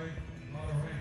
Monterey, Monterey